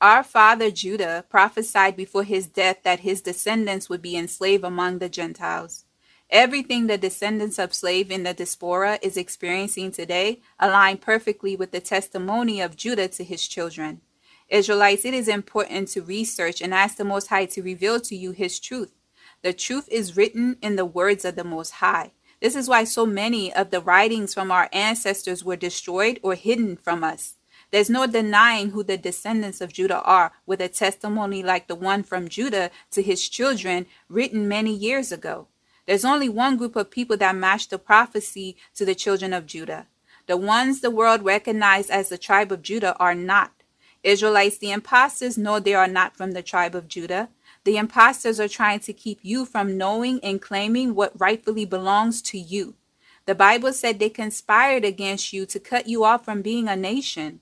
Our father Judah prophesied before his death that his descendants would be enslaved among the Gentiles. Everything the descendants of slave in the diaspora is experiencing today align perfectly with the testimony of Judah to his children. Israelites, it is important to research and ask the Most High to reveal to you his truth. The truth is written in the words of the Most High. This is why so many of the writings from our ancestors were destroyed or hidden from us. There's no denying who the descendants of Judah are with a testimony like the one from Judah to his children written many years ago. There's only one group of people that match the prophecy to the children of Judah. The ones the world recognized as the tribe of Judah are not. Israelites, the impostors know they are not from the tribe of Judah. The impostors are trying to keep you from knowing and claiming what rightfully belongs to you. The Bible said they conspired against you to cut you off from being a nation.